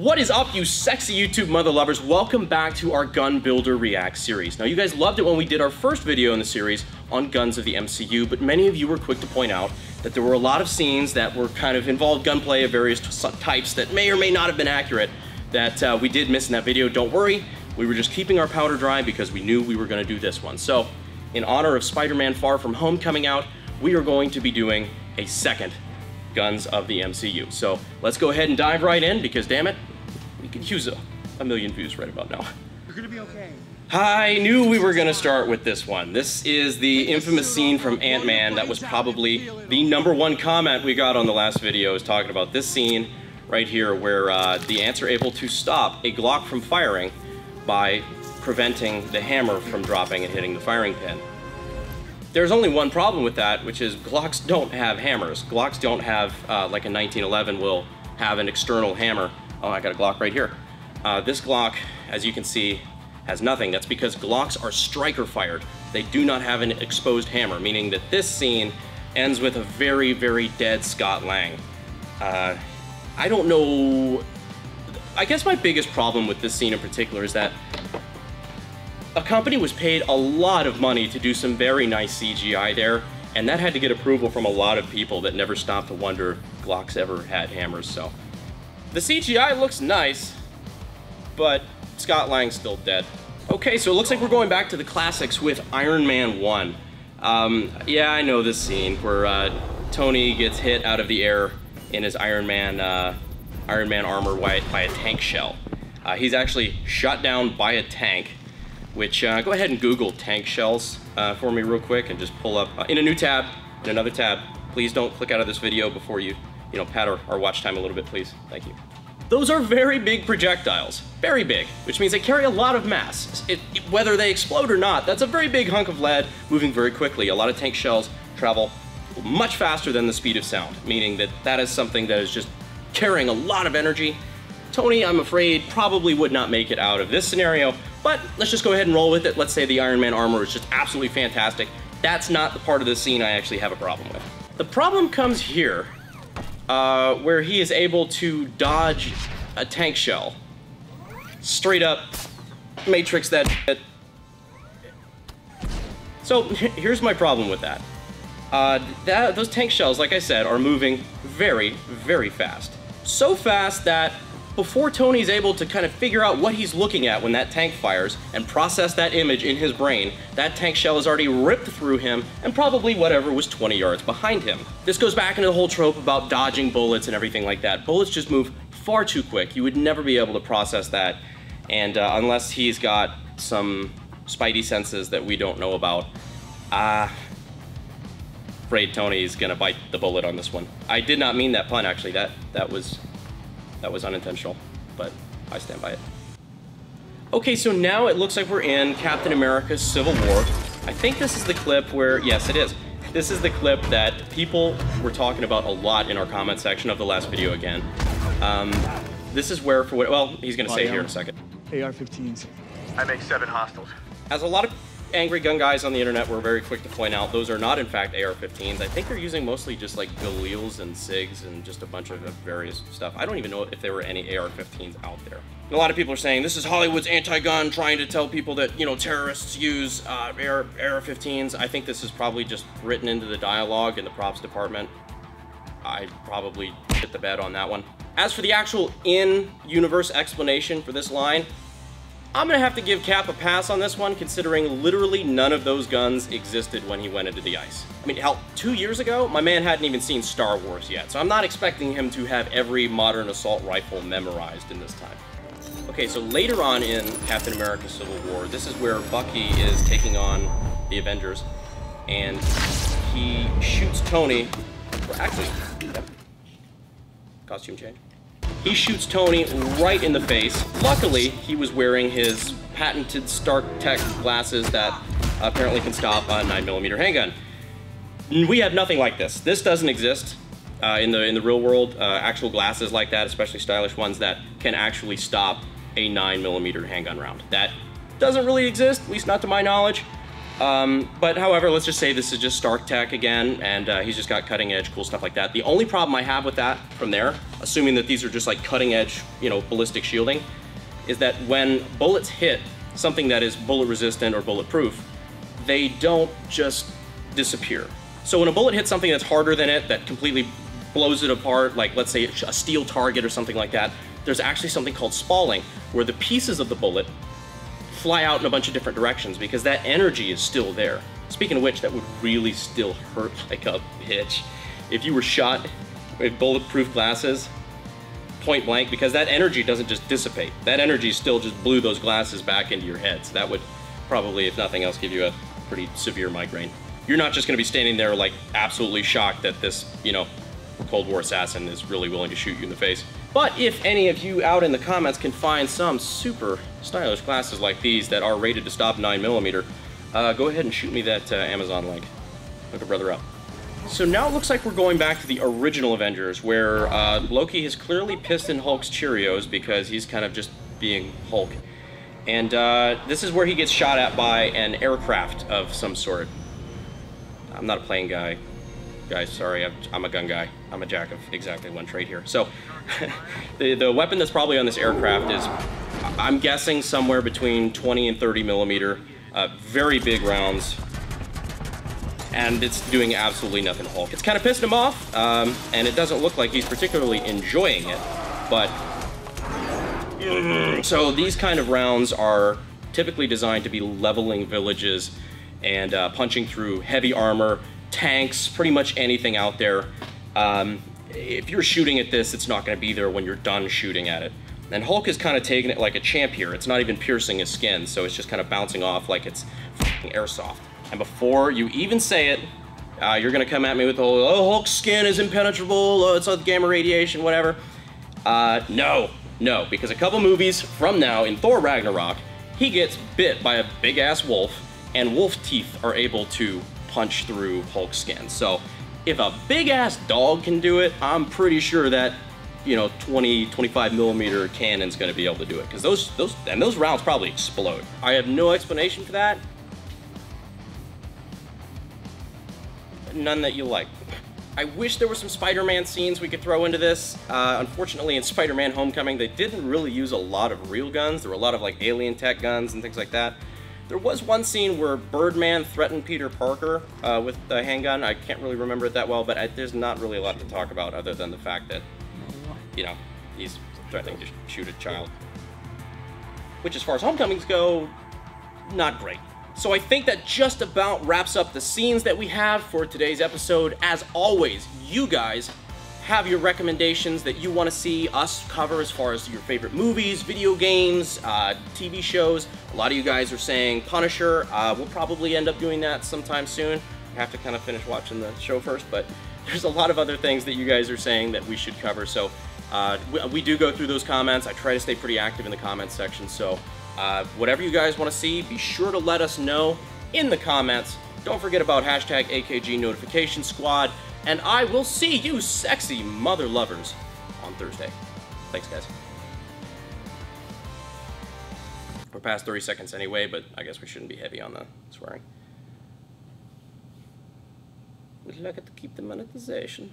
What is up, you sexy YouTube mother lovers? Welcome back to our Gun Builder React series. Now, you guys loved it when we did our first video in the series on guns of the MCU, but many of you were quick to point out that there were a lot of scenes that were kind of involved gunplay of various types that may or may not have been accurate that uh, we did miss in that video. Don't worry, we were just keeping our powder dry because we knew we were gonna do this one. So, in honor of Spider-Man Far From Home coming out, we are going to be doing a second Guns of the MCU. So let's go ahead and dive right in because damn it, we could use a, a million views right about now. You're gonna be okay. I knew we were gonna start with this one. This is the infamous scene from Ant-Man that was probably the number one comment we got on the last video is talking about this scene right here where uh, the ants are able to stop a Glock from firing by preventing the hammer from dropping and hitting the firing pin. There's only one problem with that, which is Glocks don't have hammers. Glocks don't have, uh, like a 1911 will have an external hammer. Oh, I got a Glock right here. Uh, this Glock, as you can see, has nothing. That's because Glocks are striker fired. They do not have an exposed hammer, meaning that this scene ends with a very, very dead Scott Lang. Uh, I don't know. I guess my biggest problem with this scene in particular is that a company was paid a lot of money to do some very nice CGI there, and that had to get approval from a lot of people that never stopped to wonder if Glocks ever had hammers, so. The CGI looks nice, but Scott Lang's still dead. Okay, so it looks like we're going back to the classics with Iron Man 1. Um, yeah, I know this scene where uh, Tony gets hit out of the air in his Iron Man, uh, Iron Man armor by, by a tank shell. Uh, he's actually shot down by a tank which uh, go ahead and Google tank shells uh, for me real quick and just pull up uh, in a new tab, in another tab. Please don't click out of this video before you, you know, pad our, our watch time a little bit, please. Thank you. Those are very big projectiles, very big, which means they carry a lot of mass. It, it, whether they explode or not, that's a very big hunk of lead moving very quickly. A lot of tank shells travel much faster than the speed of sound, meaning that that is something that is just carrying a lot of energy. Tony, I'm afraid, probably would not make it out of this scenario, but let's just go ahead and roll with it. Let's say the Iron Man armor is just absolutely fantastic. That's not the part of the scene I actually have a problem with. The problem comes here, uh, where he is able to dodge a tank shell. Straight up Matrix that. So here's my problem with that. Uh, that. Those tank shells, like I said, are moving very, very fast. So fast that before Tony's able to kind of figure out what he's looking at when that tank fires and process that image in his brain, that tank shell has already ripped through him and probably whatever was 20 yards behind him. This goes back into the whole trope about dodging bullets and everything like that. Bullets just move far too quick. You would never be able to process that. And uh, unless he's got some spidey senses that we don't know about, ah, uh, afraid Tony's gonna bite the bullet on this one. I did not mean that pun, actually. That that was that was unintentional, but I stand by it. Okay, so now it looks like we're in Captain America's Civil War. I think this is the clip where, yes, it is. This is the clip that people were talking about a lot in our comment section of the last video again. Um, this is where, for what, well, he's gonna say here in a second. AR-15s. I make seven hostiles. As a lot of angry gun guys on the internet were very quick to point out those are not in fact AR-15s. I think they're using mostly just like Galils and SIGs and just a bunch of various stuff. I don't even know if there were any AR-15s out there. A lot of people are saying this is Hollywood's anti-gun trying to tell people that, you know, terrorists use uh, AR, AR-15s. I think this is probably just written into the dialogue in the props department. I probably hit the bed on that one. As for the actual in-universe explanation for this line, I'm gonna have to give Cap a pass on this one, considering literally none of those guns existed when he went into the ice. I mean, hell, two years ago, my man hadn't even seen Star Wars yet, so I'm not expecting him to have every modern assault rifle memorized in this time. Okay, so later on in Captain America Civil War, this is where Bucky is taking on the Avengers, and he shoots Tony, actually, yep, costume change. He shoots Tony right in the face. Luckily, he was wearing his patented Stark Tech glasses that apparently can stop a 9mm handgun. We have nothing like this. This doesn't exist uh, in, the, in the real world. Uh, actual glasses like that, especially stylish ones that can actually stop a 9mm handgun round. That doesn't really exist, at least not to my knowledge. Um, but however, let's just say this is just Stark Tech again, and uh, he's just got cutting edge, cool stuff like that. The only problem I have with that from there, assuming that these are just like cutting edge, you know, ballistic shielding, is that when bullets hit something that is bullet resistant or bulletproof, they don't just disappear. So when a bullet hits something that's harder than it, that completely blows it apart, like let's say a steel target or something like that, there's actually something called spalling, where the pieces of the bullet fly out in a bunch of different directions because that energy is still there. Speaking of which, that would really still hurt like a bitch if you were shot with bulletproof glasses point blank because that energy doesn't just dissipate. That energy still just blew those glasses back into your head. So that would probably, if nothing else, give you a pretty severe migraine. You're not just gonna be standing there like absolutely shocked that this, you know, Cold War assassin is really willing to shoot you in the face. But if any of you out in the comments can find some super stylish glasses like these that are rated to stop 9mm, uh, go ahead and shoot me that uh, Amazon link. Look a brother up. So now it looks like we're going back to the original Avengers, where uh, Loki has clearly pissed in Hulk's Cheerios because he's kind of just being Hulk. And uh, this is where he gets shot at by an aircraft of some sort. I'm not a plane guy. Guys, sorry, I'm a gun guy. I'm a jack of exactly one trade here. So, the, the weapon that's probably on this aircraft is, I'm guessing somewhere between 20 and 30 millimeter. Uh, very big rounds. And it's doing absolutely nothing to Hulk. It's kind of pissed him off, um, and it doesn't look like he's particularly enjoying it. But, so these kind of rounds are typically designed to be leveling villages and uh, punching through heavy armor, tanks, pretty much anything out there. Um, if you're shooting at this, it's not going to be there when you're done shooting at it. And Hulk is kind of taking it like a champ here. It's not even piercing his skin, so it's just kind of bouncing off like it's airsoft. And before you even say it, uh, you're going to come at me with the whole, oh, Hulk's skin is impenetrable, oh, it's a gamma radiation, whatever. Uh, no, no, because a couple movies from now in Thor Ragnarok, he gets bit by a big ass wolf, and wolf teeth are able to punch through Hulk skin. So if a big ass dog can do it, I'm pretty sure that you know 20 25 millimeter cannon's going to be able to do it because those those and those rounds probably explode. I have no explanation for that. None that you like. I wish there were some Spider-Man scenes we could throw into this. Uh, unfortunately, in Spider-Man Homecoming, they didn't really use a lot of real guns. There were a lot of like alien tech guns and things like that. There was one scene where Birdman threatened Peter Parker uh, with a handgun. I can't really remember it that well, but I, there's not really a lot to talk about other than the fact that, you know, he's threatening to shoot a child. Which, as far as homecomings go, not great. So I think that just about wraps up the scenes that we have for today's episode. As always, you guys have your recommendations that you want to see us cover as far as your favorite movies, video games, uh, TV shows. A lot of you guys are saying Punisher. Uh, we'll probably end up doing that sometime soon. I have to kind of finish watching the show first, but there's a lot of other things that you guys are saying that we should cover. So uh, we, we, do go through those comments. I try to stay pretty active in the comments section. So uh, whatever you guys want to see, be sure to let us know in the comments. Don't forget about hashtag AKG Notification Squad. And I will see you sexy mother lovers on Thursday. Thanks, guys. We're past 30 seconds anyway, but I guess we shouldn't be heavy on the swearing. Look at to keep the monetization.